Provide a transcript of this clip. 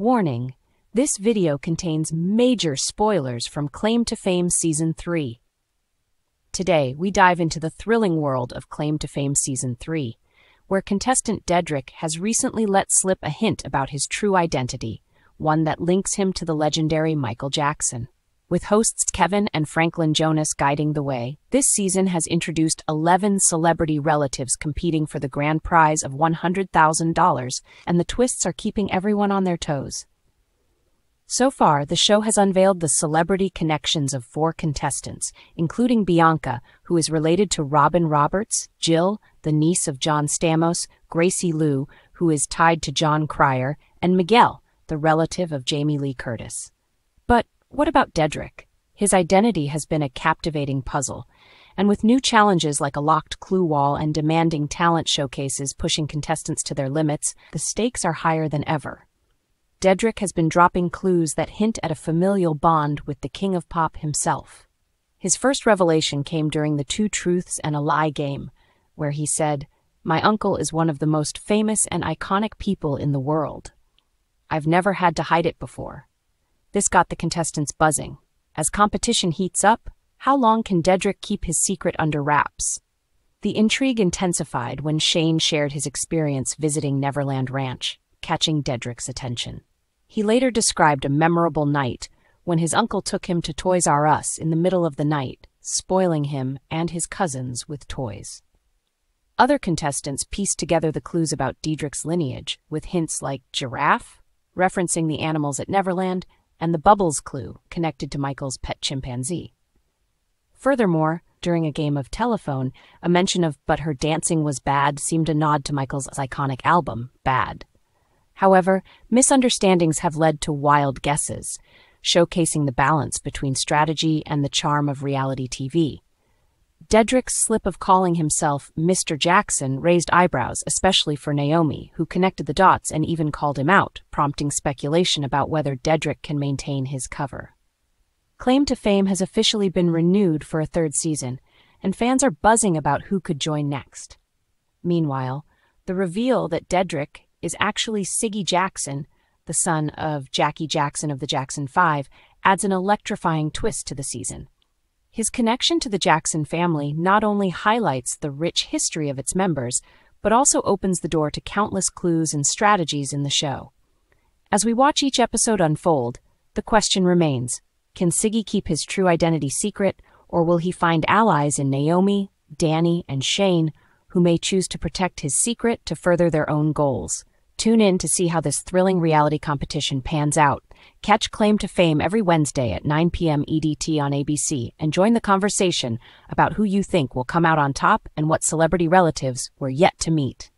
Warning this video contains major spoilers from Claim to Fame Season 3. Today, we dive into the thrilling world of Claim to Fame Season 3, where contestant Dedrick has recently let slip a hint about his true identity, one that links him to the legendary Michael Jackson. With hosts Kevin and Franklin Jonas guiding the way, this season has introduced 11 celebrity relatives competing for the grand prize of $100,000, and the twists are keeping everyone on their toes. So far, the show has unveiled the celebrity connections of four contestants, including Bianca, who is related to Robin Roberts, Jill, the niece of John Stamos, Gracie Liu, who is tied to Jon Cryer, and Miguel, the relative of Jamie Lee Curtis. What about Dedrick? His identity has been a captivating puzzle, and with new challenges like a locked clue wall and demanding talent showcases pushing contestants to their limits, the stakes are higher than ever. Dedrick has been dropping clues that hint at a familial bond with the King of Pop himself. His first revelation came during the Two Truths and a Lie game, where he said, My uncle is one of the most famous and iconic people in the world. I've never had to hide it before. This got the contestants buzzing. As competition heats up, how long can Dedrick keep his secret under wraps? The intrigue intensified when Shane shared his experience visiting Neverland Ranch, catching Dedrick's attention. He later described a memorable night when his uncle took him to Toys R Us in the middle of the night, spoiling him and his cousins with toys. Other contestants pieced together the clues about Dedrick's lineage, with hints like giraffe, referencing the animals at Neverland, and the bubbles clue connected to Michael's pet chimpanzee. Furthermore, during a game of telephone, a mention of But Her Dancing Was Bad seemed a nod to Michael's iconic album, Bad. However, misunderstandings have led to wild guesses, showcasing the balance between strategy and the charm of reality TV. Dedrick's slip of calling himself Mr. Jackson raised eyebrows, especially for Naomi, who connected the dots and even called him out, prompting speculation about whether Dedrick can maintain his cover. Claim to Fame has officially been renewed for a third season, and fans are buzzing about who could join next. Meanwhile, the reveal that Dedrick is actually Siggy Jackson, the son of Jackie Jackson of the Jackson Five, adds an electrifying twist to the season. His connection to the Jackson family not only highlights the rich history of its members, but also opens the door to countless clues and strategies in the show. As we watch each episode unfold, the question remains can Siggy keep his true identity secret, or will he find allies in Naomi, Danny, and Shane who may choose to protect his secret to further their own goals? Tune in to see how this thrilling reality competition pans out. Catch Claim to Fame every Wednesday at 9 p.m. EDT on ABC and join the conversation about who you think will come out on top and what celebrity relatives we're yet to meet.